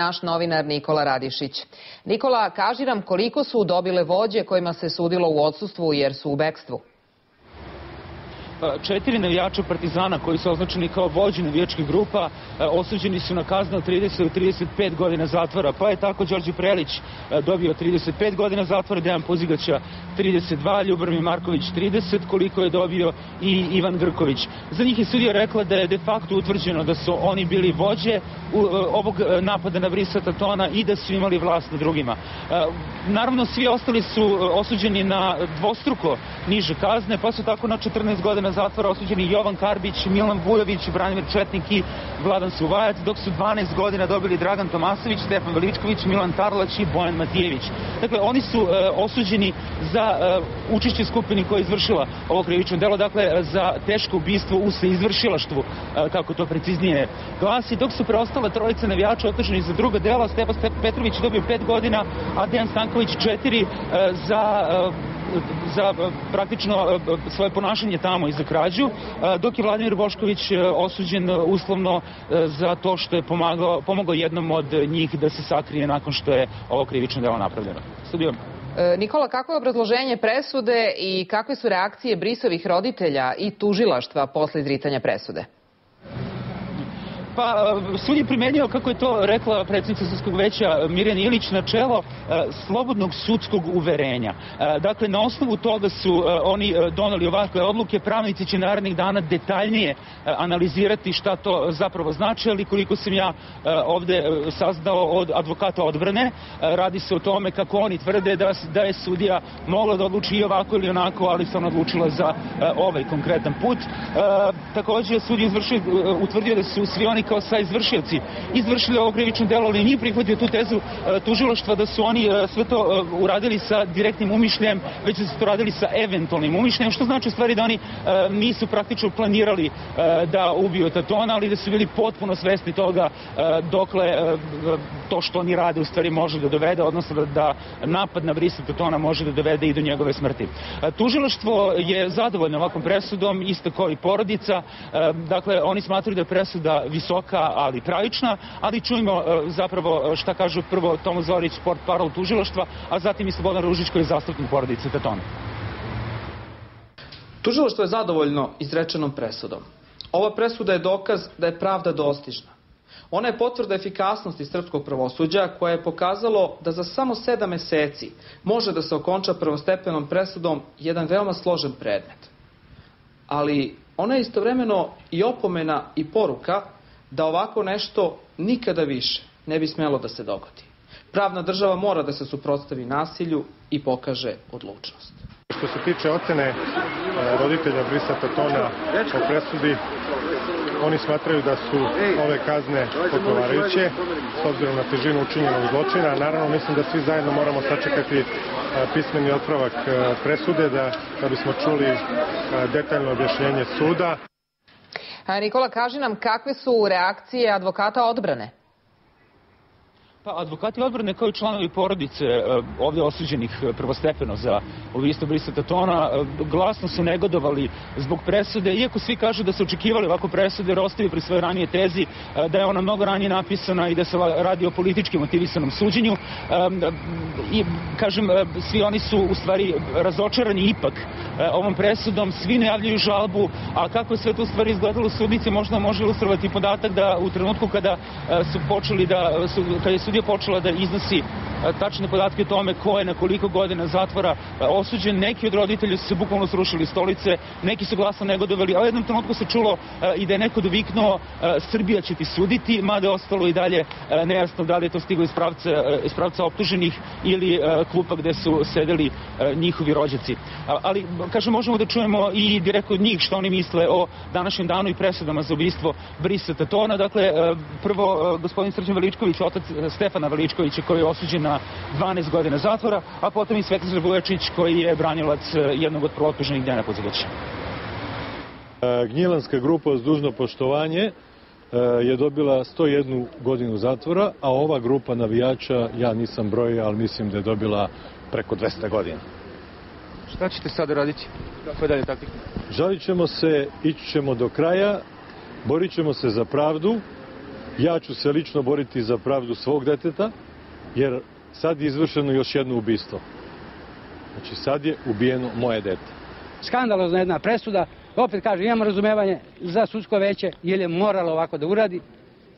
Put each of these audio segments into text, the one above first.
naš novinar Nikola Radišić. Nikola, kaži nam koliko su dobile vođe kojima se sudilo u odsustvu jer su u bekstvu? Četiri navijača Partizana koji su označeni kao vođi navijačkih grupa e, osuđeni su na kaznu od 30 do 35 godina zatvora, pa je tako Đorđe Prelić e, dobio 35 godina zatvora, Dejan Pozigaća 32, Ljubomir Marković 30, koliko je dobio i Ivan Grković. Za njih je sudija rekla da je de facto utvrđeno da su oni bili vođe e, ovog napada na Brisa Tatona i da su imali vlast na drugima. Naravno, svi ostali su osuđeni na dvostruko niže kazne, pa su tako na 14 godina zatvora osuđeni Jovan Karbić, Milan Vujović, Branimir Četnik i Vladan Suvajac, dok su 12 godina dobili Dragan Tomasović, Stefan Veličković, Milan Tarlać i Bojan Matijević. Dakle, oni su e, osuđeni za e, učešće skupini koja je izvršila ovo krivično delo, dakle, za teško ubistvo u izvršilaštvu, e, kako to preciznije glasi, dok su preostala trojica navijača otuženi za druga dela, Stepa Petrović dobio 5 godina, a Dejan Stanković 4 e, za e, za e, praktično e, svoje ponašanje tamo i za krađu, e, dok je Vladimir Bošković osuđen uslovno za to što je pomagao, pomogao jednom od njih da se sakrije nakon što je ovo krivično delo napravljeno. Studio. Nikola, kako je obrazloženje presude i kakve su reakcije Brisovih roditelja i tužilaštva posle izritanja presude? Pa, sud je primenio, kako je to rekla predsjednica sudskog veća Mirjana Ilić, načelo e, slobodnog sudskog uverenja. E, dakle, na osnovu toga su e, oni donali ovakve odluke, pravnici će narednih dana detaljnije analizirati šta to zapravo znači, ali koliko sam ja ovde saznao od advokata odbrane, radi se o tome kako oni tvrde da, da je sudija mogla da odluči i ovako ili onako, ali sam odlučila za ovaj konkretan put. Takođe, sud je izvršio, utvrdio da su svi oni kao sa izvršioci izvršili ovo krivično delo, ali nije prihvatio tu tezu e, tužiloštva da su oni e, sve to e, uradili sa direktnim umišljajem, već da su to radili sa eventualnim umišljajem, što znači u stvari da oni nisu praktično planirali da ubiju Tatona, ali da su bili potpuno svesni toga dokle to što oni rade u stvari može da dovede, odnosno da, da napad na Brisa Tatona može da dovede i do njegove smrti. Tužiloštvo je zadovoljno ovakvom presudom, isto kao i porodica. Dakle, oni smatruju da je presuda visoka visoka, ali pravična, ali čujemo e, zapravo šta kažu prvo Tomo Zorić, sport parol tužiloštva, a zatim i Slobodan Ružić koji je zastupnik porodice Tetona. Tužiloštvo je zadovoljno izrečenom presudom. Ova presuda je dokaz da je pravda dostižna. Ona je potvrda efikasnosti srpskog pravosuđa koja je pokazalo da za samo sedam meseci može da se okonča prvostepenom presudom jedan veoma složen predmet. Ali ona je istovremeno i opomena i poruka da ovako nešto nikada više ne bi smelo da se dogodi. Pravna država mora da se suprotstavi nasilju i pokaže odlučnost. Što se tiče ocene e, roditelja Brisa Tatona o presudi, oni smatraju da su ove kazne odgovarajuće s obzirom na težinu učinjenog zločina. Naravno, mislim da svi zajedno moramo sačekati e, pismeni otpravak e, presude da, da bismo čuli detaljno objašnjenje suda. Nikola, kaži nam kakve su reakcije advokata odbrane? Pa, advokati odbrane kao i članovi porodice e, ovde osuđenih e, prvostepeno za ubistvo Brisa Tatona e, glasno su negodovali zbog presude, iako svi kažu da su očekivali ovako presude, jer ostaju pri svojoj ranije tezi da je ona mnogo ranije napisana i da se radi o politički motivisanom suđenju. I, kažem, svi oni su u stvari razočarani ipak ovom presudom, svi najavljuju žalbu, a kako je sve to u stvari izgledalo sudnice, možda može ilustrovati podatak da u trenutku kada su počeli da, su, kada je sudija počela da iznosi e, tačne podatke o tome ko je na koliko godina zatvora e, osuđen. Neki od roditelja su se bukvalno srušili stolice, neki su glasno negodovali, a u jednom trenutku se čulo e, i da je neko doviknuo Srbija će ti suditi, mada je ostalo i dalje nejasno da li je to stiglo iz pravca, iz pravca optuženih ili klupa gde su sedeli njihovi rođaci. Ali, kažem, možemo da čujemo i direktno od njih što oni misle o današnjem danu i presudama za ubistvo Brisa Tatona. Dakle, prvo, gospodin Srđan Veličković, otac Stefana Veličkovića koji je osuđen na 12 godina zatvora, a potom i Svetlizar Vujačić koji je branilac e, jednog od prolotuženih Dejana Pozagaća. E, Gnjilanska grupa uz dužno poštovanje e, je dobila 101 godinu zatvora, a ova grupa navijača, ja nisam broj, ali mislim da je dobila preko 200 godina. Šta ćete sada raditi? Kako je dalje taktika? Žalit ćemo se, ići ćemo do kraja, borit ćemo se za pravdu, Ja ću se lično boriti za pravdu svog deteta, jer sad je izvršeno još jedno ubistvo. Znači sad je ubijeno moje dete. Skandalozna jedna presuda, opet kažem, imamo razumevanje za sudsko veće, jer je moralo ovako da uradi,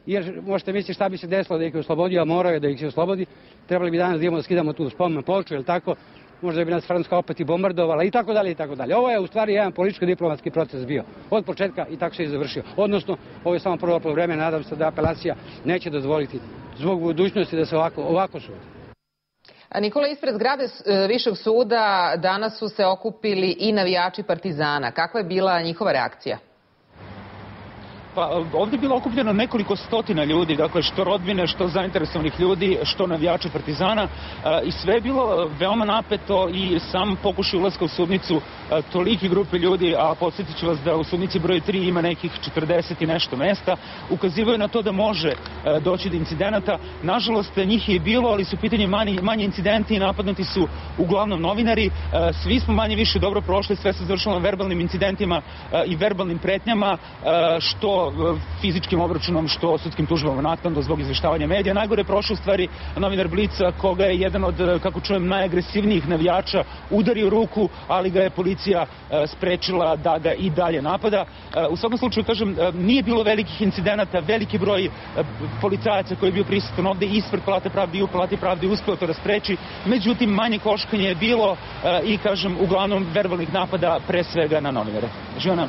jer možete misliti šta bi se desilo da ih je oslobodio, a morao je da ih se oslobodi. Trebali bi danas da idemo da skidamo tu spomen ploču, ili tako, možda bi nas Francuska opet i bombardovala i tako dalje i tako dalje. Ovo je u stvari jedan političko-diplomatski proces bio od početka i tako se i završio. Odnosno, ovo je samo prvo vreme, nadam se da apelacija neće dozvoliti zbog budućnosti da se ovako, ovako sudi. Nikola, ispred zgrade e, Višeg suda danas su se okupili i navijači Partizana. Kakva je bila njihova reakcija? Pa ovde je bilo okupljeno nekoliko stotina ljudi, dakle što rodbine, što zainteresovanih ljudi, što navijača Partizana e, i sve je bilo veoma napeto i sam pokušaj ulazka u sudnicu e, toliki grupe ljudi, a podsjetit ću vas da u sudnici broj 3 ima nekih 40 i nešto mesta, ukazivaju na to da može e, doći do incidenata. Nažalost, njih je bilo, ali su pitanje manje, manje incidenti i napadnuti su uglavnom novinari. Svi smo manje više dobro prošli, sve se završilo verbalnim incidentima i verbalnim pretnjama, što fizičkim obračunom, što sudskim tužbama naknadno zbog izveštavanja medija. Najgore prošao stvari novinar Blica, koga je jedan od, kako čujem, najagresivnijih navijača udario ruku, ali ga je policija e, sprečila da ga i dalje napada. E, u svakom slučaju, kažem, e, nije bilo velikih incidenata, veliki broj policajaca koji je bio prisutan ovde ispred Palate pravde i u Palati pravde uspeo to da spreči. Međutim, manje koškanje je bilo i, kažem, uglavnom verbalnih napada pre svega na novinare. Živana.